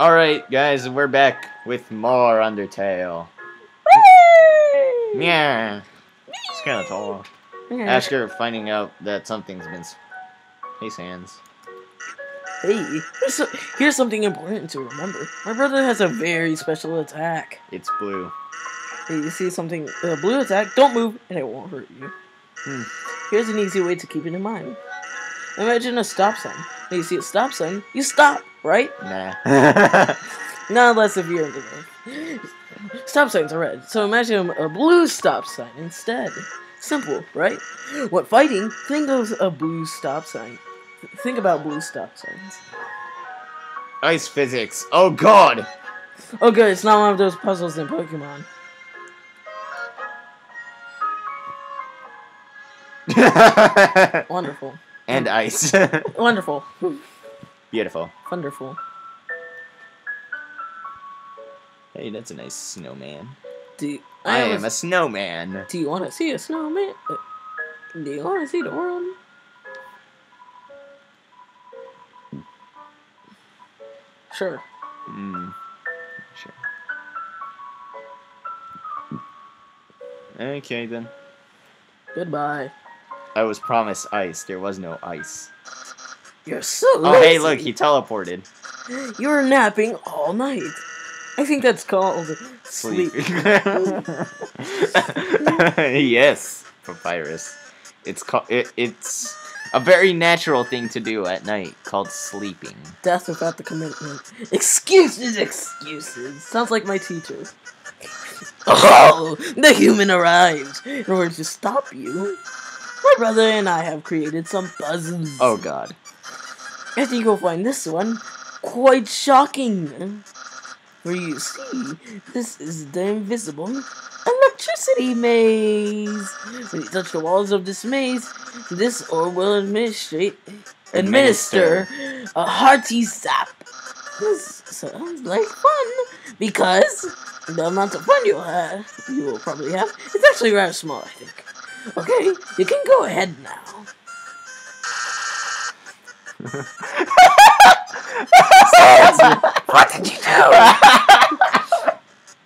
Alright, guys, we're back with more Undertale. Yeah. It's kind of tall. After finding out that something's been. s- Hey, Sans. Hey, here's, so- here's something important to remember. My brother has a very special attack. It's blue. Hey, you see something, a blue attack, don't move, and it won't hurt you. Hmm. Here's an easy way to keep it in mind. Imagine a stop sign. When you see a stop sign, you stop, right? Nah. Not unless if you're in the road. Stop signs are red, so imagine a blue stop sign instead. Simple, right? What fighting? Think of a blue stop sign. Think about blue stop signs. Ice physics. Oh, God! Oh, good, it's not one of those puzzles in Pokemon. Wonderful. and ice. Wonderful. Beautiful. Wonderful. Hey, that's a nice snowman. Do you, I, have am a snowman. Do you want to see a snowman? Uh, Do you want to see the world? Sure. Hmm. Sure. Okay, then. Goodbye. I was promised ice. There was no ice. You're so Oh, hey, look, he teleported. You were napping all night. I think that's called sleep. yes, papyrus. It's called. It, it's a very natural thing to do at night, called sleeping. Death without the commitment. Excuses, excuses. Sounds like my teacher. Oh, the human arrived in order to stop you. My brother and I have created some puzzles. Oh God. I think you'll find this one quite shocking. Where you see, this is the invisible electricity maze. When you touch the walls of this maze, this orb will administrate, administer a hearty zap. This sounds like fun because the amount of fun you'll have, you will probably have, is actually rather small. I think. Okay, you can go ahead now. What did you do?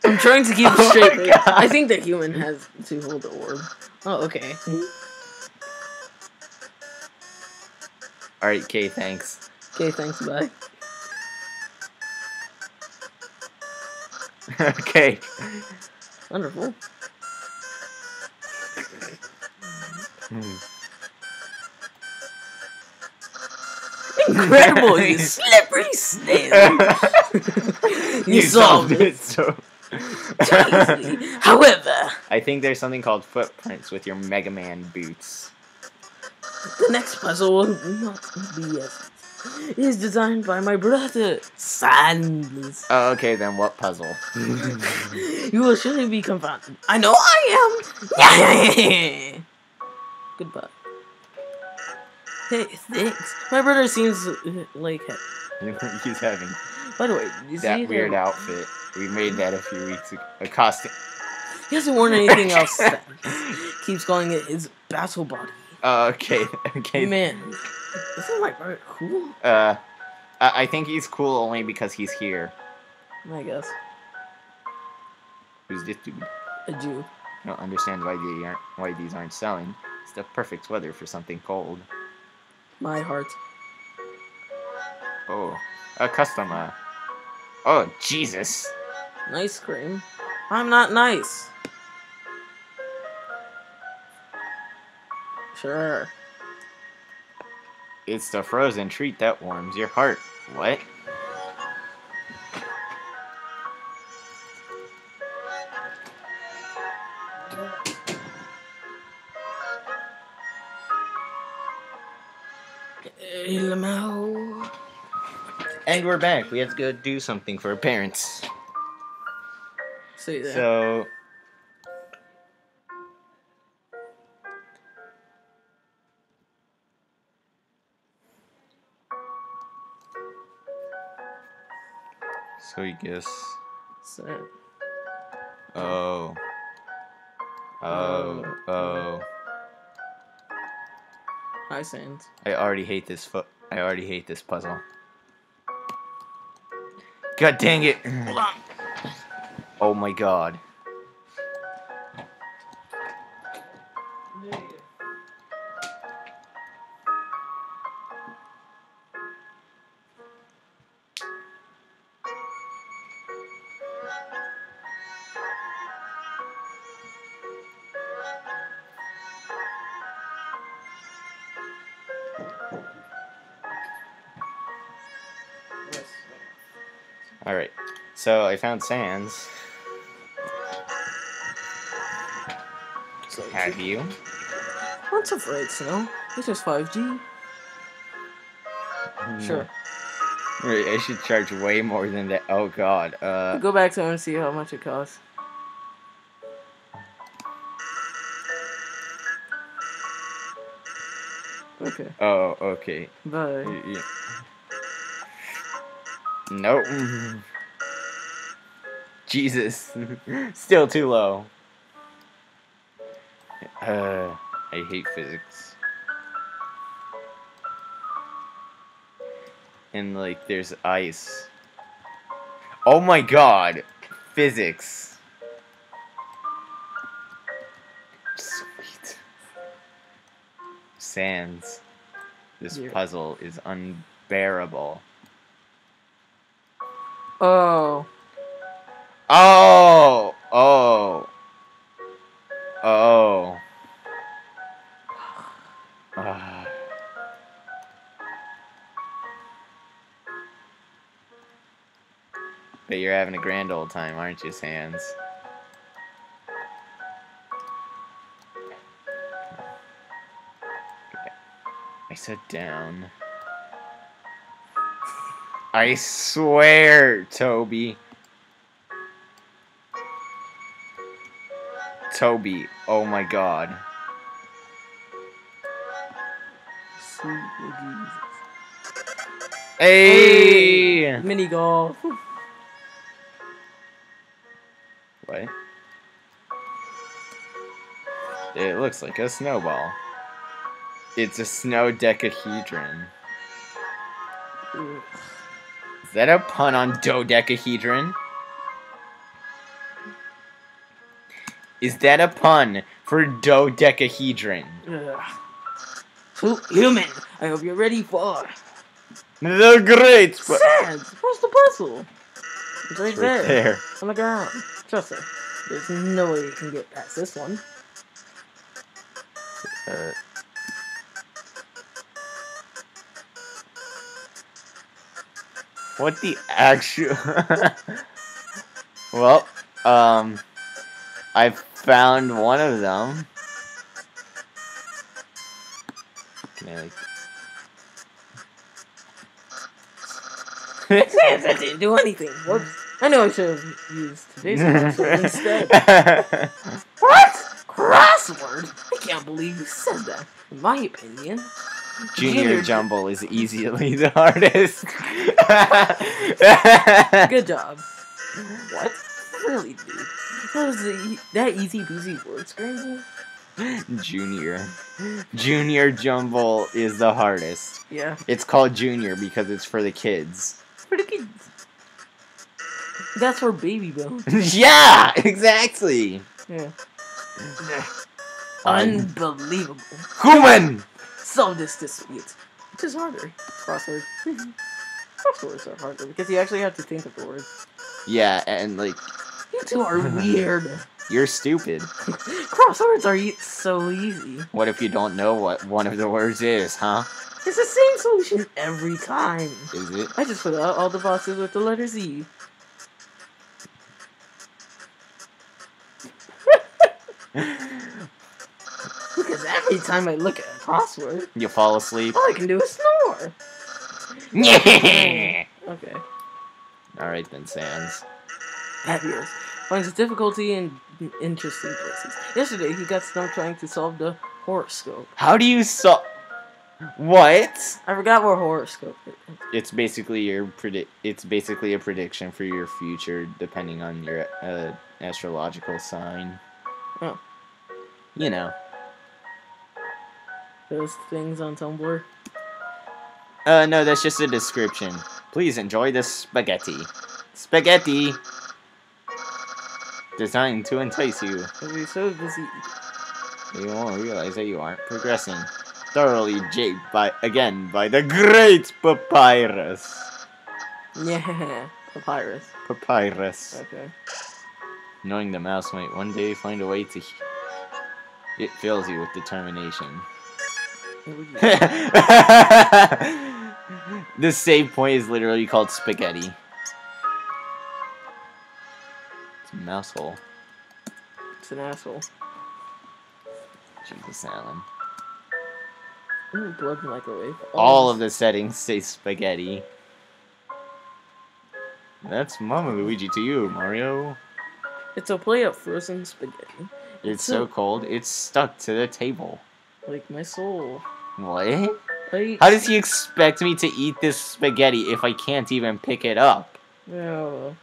I'm trying to keep Oh it straight. Oh God. I think the human has to hold the orb. Oh, okay. All right, Kay. Thanks. Okay, thanks, bye. okay. Wonderful. Hmm. Incredible, you slippery snail! you, solved it. so. However, I think there's something called footprints with your Mega Man boots. the next puzzle will not be as it is designed by my brother, Sans. Oh, okay, then what puzzle? You will surely be confounded. I know I am! Goodbye. Thanks. My brother seems uh, like. He's having By the way, you see that weird outfit. We made that a few weeks ago. A costume. He hasn't worn anything else. Keeps calling it his battle body. Oh, okay, okay. Man, isn't my brother cool? Uh, I I think he's cool only because he's here. I guess. Who's this dude? A Jew. I don't understand why they aren't why these aren't selling. It's the perfect weather for something cold. My heart. Oh, a customer. Oh, Jesus. Nice cream. I'm not nice. Sure. It's the frozen treat that warms your heart. What? Lamau. And we're back. We have to go do something for our parents. See that. So. So I guess. So, Oh. Oh. Oh. Hi, Sans. I already hate this foot. I already hate this puzzle. God dang it. Hold on. Oh my god. Alright. So I found Sans. So, Have you? What's afraid, Snow? This just 5G. Sure. Wait, I should charge way more than that. Oh god. Uh Go back to him and see how much it costs. Okay, oh, okay. bye. Y- y- Nope. Jesus. Still too low. Uh, I hate physics. And like there's ice. Oh my god. Physics. Sweet. Sans. This Yeah. puzzle is unbearable. Oh, Oh, oh, oh. Ah. But you're having a grand old time, aren't you, Sans? I said down. I swear, Toby. Toby, oh my god. sweet Jesus. Hey! Mini golf. What? It looks like a snowball. It's a snow decahedron. Ugh. Is that a pun on dodecahedron? Is that a pun for dodecahedron? Ugh. Human, I hope you're ready for The great sp- Sans. Where's the puzzle? It's right, It's there, right there. on the ground. Trust me. There's no way you can get past this one. Uh, what the actual? well, um, I found one of them. Can I, like... That didn't do anything. Whoops. I know I should have used today's crossword instead. What? Crossword? I can't believe you said that. In my opinion. Junior Junior- Jumble is easily the hardest. Good job. What? Really, dude? That was the, that easy peasy word scramble? Junior. Junior Jumble is the hardest. Yeah. It's called Junior because it's for the kids. For the kids. That's for baby bone. yeah, exactly. Yeah. Un- Unbelievable. Human. Solve this dispute. Which is harder? Crossword. Mm-hmm. Crosswords are harder because you actually have to think of the word. Yeah, and like You two are weird. you're stupid. Crosswords are e- so easy. What if you don't know what one of the words is, huh? It's the same solution every time. Is it? I just put out all the boxes with the letter Z. Every time I look at a crossword, You fall asleep. all I can do is snore. Okay. All right then, Sans. Fabulous. Finds difficulty in interesting places. Yesterday, he got stumped trying to solve the horoscope. How do you so? What? I forgot what horoscope is. It's basically your predict. It's basically a prediction for your future, depending on your uh, astrological sign. Oh. You know. Those things on Tumblr. Uh, no, that's just a description. Please enjoy this spaghetti. Spaghetti! Designed to entice you. Be so busy. You won't realize that you aren't progressing. Thoroughly japed by, again, by the great Papyrus. Yeah, papyrus. Papyrus. Okay. Knowing the mouse might one day find a way to. It fills you with determination. This save point is literally called spaghetti. It's a mouse hole. It's an asshole. Jesus, Alan. Ooh, blood microwave. Oh. All of the settings say spaghetti. That's Mama Luigi to you, Mario. It's a play of frozen spaghetti. It's So- so cold, it's stuck to the table. Like my soul. What? Like, How does he expect me to eat this spaghetti if I can't even pick it up? No.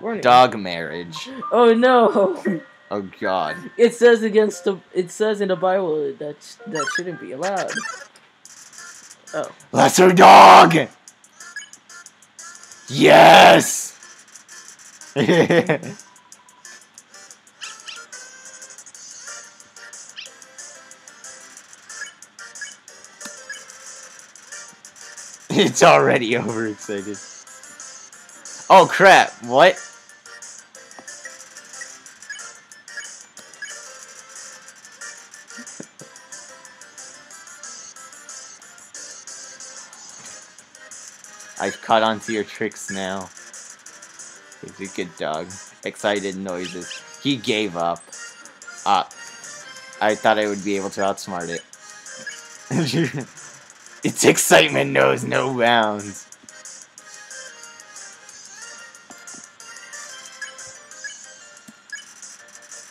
Warning. Dog marriage. Oh no! Oh god. It says against the. It says in the Bible that sh- that shouldn't be allowed. Oh. Lesser dog! Yes! it's already overexcited. Oh crap, what? I've caught on to your tricks now. He's a good dog. Excited noises. He gave up. Uh, I thought I would be able to outsmart it. its excitement knows no bounds.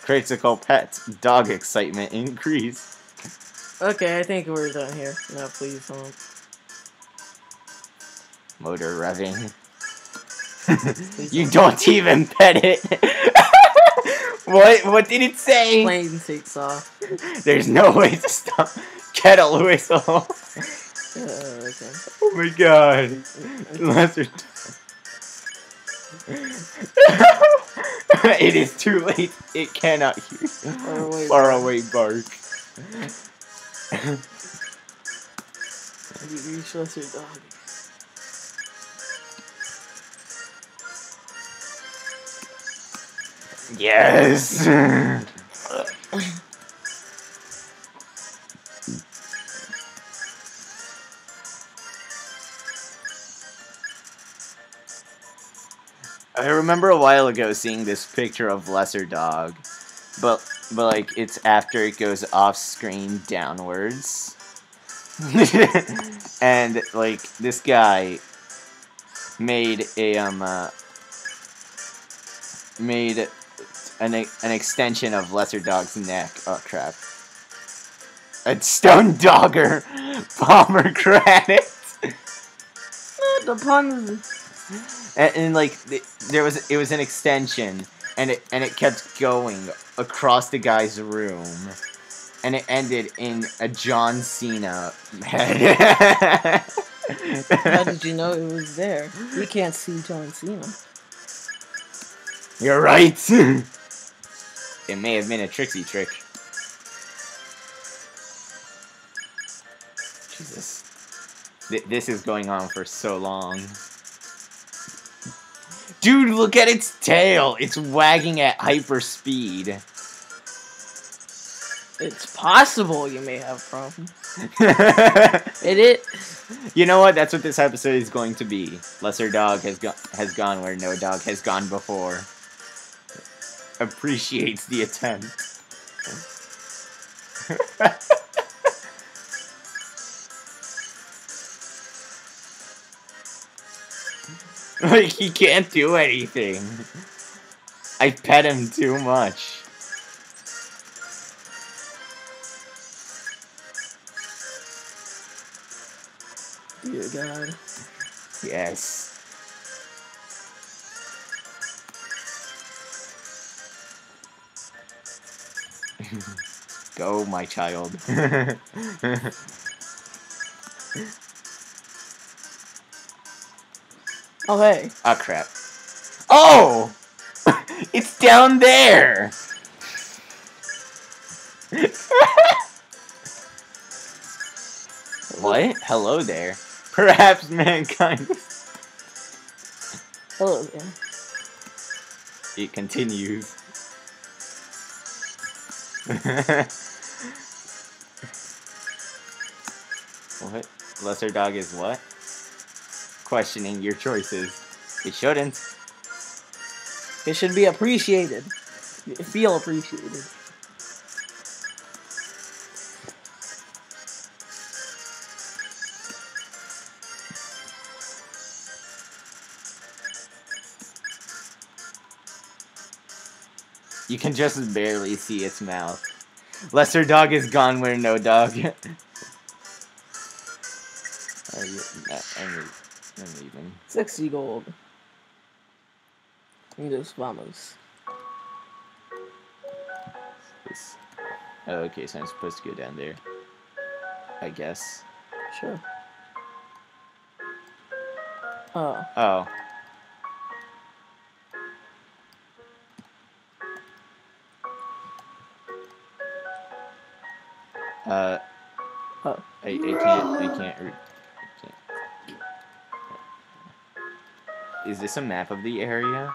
Critical pet dog excitement increase. Okay, I think we're done here. Now, please don't. Motor revving. You don't even pet it. what? What did it say? Plane takes off. There's no way to stop. Kettle whistle. Uh, okay. Oh my god. Lesser. it is too late. It cannot hear. Far away. Far away bark. You reach lesser dog. Yes. I remember a while ago seeing this picture of Lesser Dog, but but like it's after it goes off screen downwards, and like this guy made a um uh, made an an extension of Lesser Dog's neck. Oh crap! A stone dogger pomegranate. The puns. And, and like th- there was it was an extension and it and it kept going across the guy's room and it ended in a John Cena head. How did you know it was there? You can't see John Cena. You're right. it may have been a tricksy trick. Jesus. Th- this is going on for so long. Dude, look at its tail. It's wagging at hyper speed. It's possible you may have problems. It is. you know what? That's what this episode is going to be. Lesser dog has gone has gone where no dog has gone before. Appreciates the attempt. like he can't do anything. I pet him too much. Dear God. Yes. Go, my child. Oh, hey. Oh crap. Oh! it's down there! what? Hello there. Perhaps mankind. Hello there. It continues. what? Lesser dog is what? Questioning your choices. It shouldn't. It should be appreciated. Feel appreciated. You can just barely see its mouth. Lesser dog is gone where no dog. Are you, no, I'm, I'm leaving. 60 gold. Y dos vamos. This- Oh, okay, so I'm supposed to go down there. I guess. Sure. Oh. Oh. Uh. Oh. I, I can't. I can't. Is this a map of the area?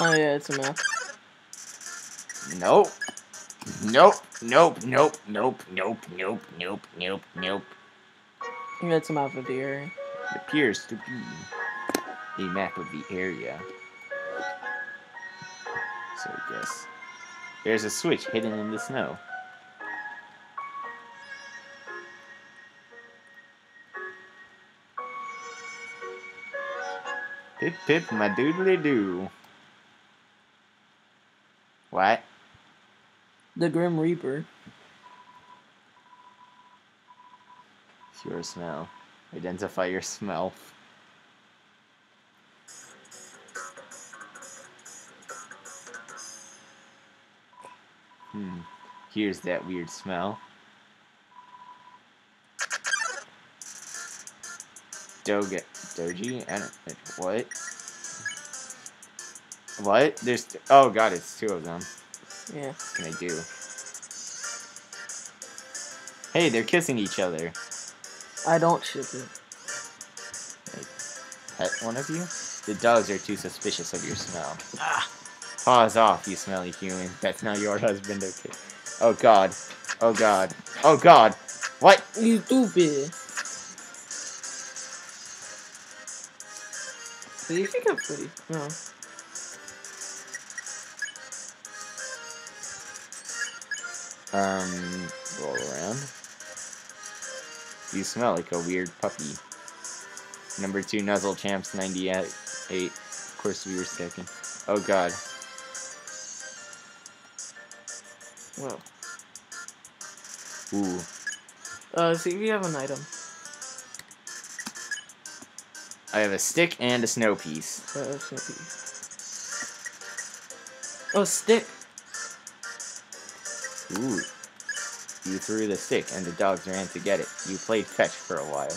Oh yeah, it's a map. Nope. Nope. Nope. Nope. Nope. Nope. Nope. Nope. Nope. Nope. Yeah, it's a map of the area. It appears to be a map of the area. So I guess there's a switch hidden in the snow. Pip pip my doodly doo. What? The Grim Reaper. It's your smell. Identify your smell. Hmm. Here's that weird smell. Doge Doji? I don't what? What? There's oh god, it's two of them. Yeah. What can I do? Hey, they're kissing each other. I don't ship it. Pet one of you? The dogs are too suspicious of your smell. Ah. Paws off, you smelly human. That's not your husband, okay? Oh god. Oh god. Oh god. What? You stupid. Do you think I'm pretty? No. Um, roll around. You smell like a weird puppy. Number two, Nuzzle Champs 98. Of course, we were second. Oh god. Well. Ooh. Uh, see you have an item. I have a stick and a snow piece. Uh, it's gonna Oh, stick. Ooh. You threw the stick and the dogs ran to get it. You played fetch for a while.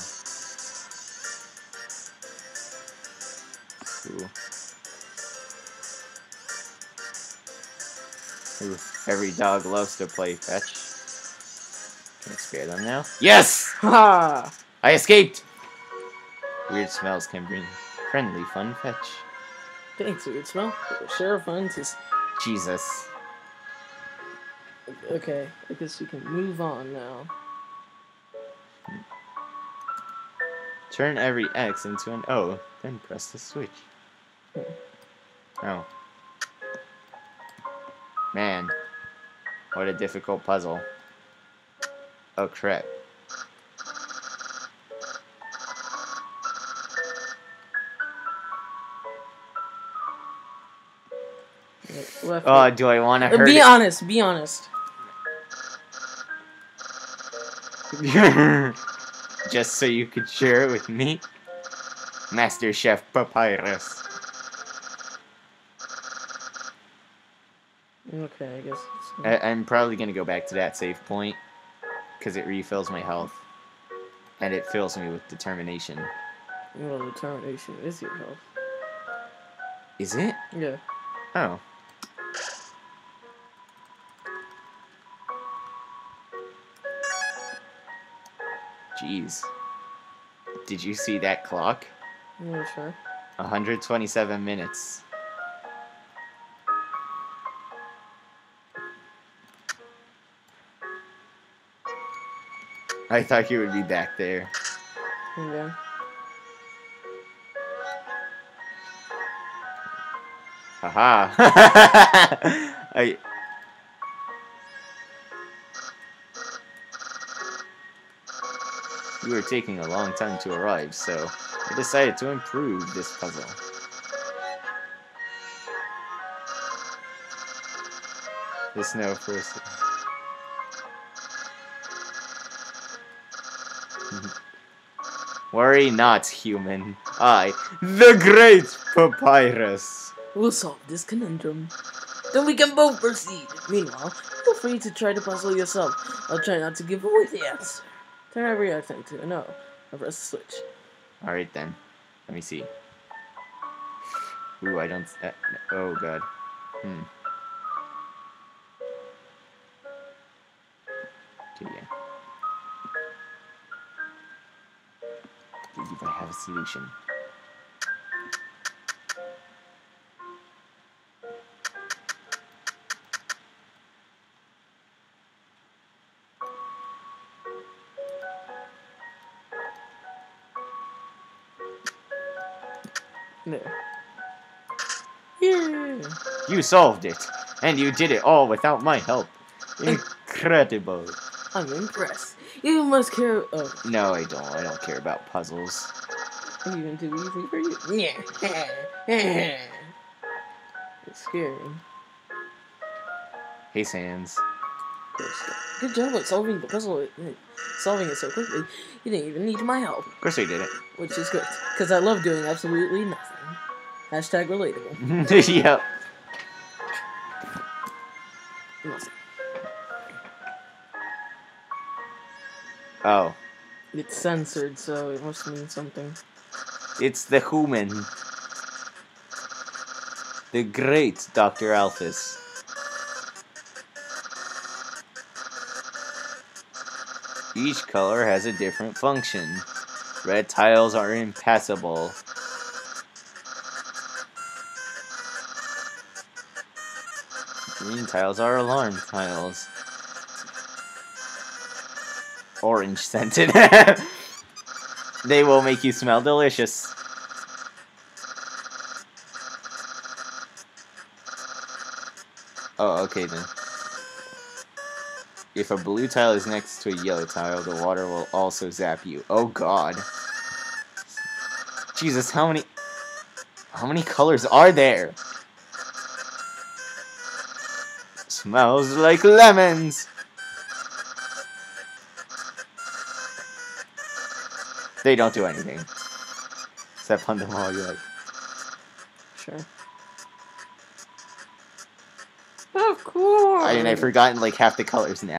Ooh. Ooh. Every dog loves to play fetch. Can I spare them now? Yes! Ha! I escaped! Weird smells can bring friendly fun fetch. Thanks, weird smell. Share funds is Jesus. okay. I guess we can move on now. Turn every X into an O, then press the switch. Hmm. Oh. Man. What a difficult puzzle. Oh crap. Left Oh, do I want to Uh, hurt be it? honest. Be honest. Just so you could share it with me? Master Chef Papyrus. Okay, I guess. It's, I, I'm probably gonna go back to that save point because it refills my health and it fills me with determination. Well, determination is your health. Is it? Yeah. Oh. Jeez. Did you see that clock? Not sure. 127 minutes. I thought you would be back there. Yeah. Haha. I. You were taking a long time to arrive, so I decided to improve this puzzle. The snow first. Worry not, human. I, the great papyrus. We'll solve this conundrum. Then we can both proceed. Meanwhile, feel free to try the puzzle yourself. I'll try not to give away the answer. Turn every item to no. I press switch. Alright then. Let me see. Ooh, I don't. Uh, oh god. Hmm. Okay, yeah. Believe I have a solution. You solved it! And you did it all without my help. Incredible. I'm impressed. You must care. Oh, No, I don't. I don't care about puzzles. even too easy for you. Yeah. it's scary. Hey, Sans. Good job at solving the puzzle. uh, Solving it so quickly. You didn't even need my help, Of course I did it. which is good. Because I love doing absolutely nothing. Hashtag relatable. it. Oh. It's censored, so it must mean something. It's the human. The great Dr. Alphys. Each color has a different function. Red tiles are impassable. Tiles are alarm tiles. Orange scented. they will make you smell delicious. Oh, okay then. If a blue tile is next to a yellow tile, the water will also zap you. Oh god. Jesus, how many... How many colors are there? Smells like lemons! They don't do anything. Except hunt them all you like. Sure. Of course. I mean, I've forgotten like half the colors now.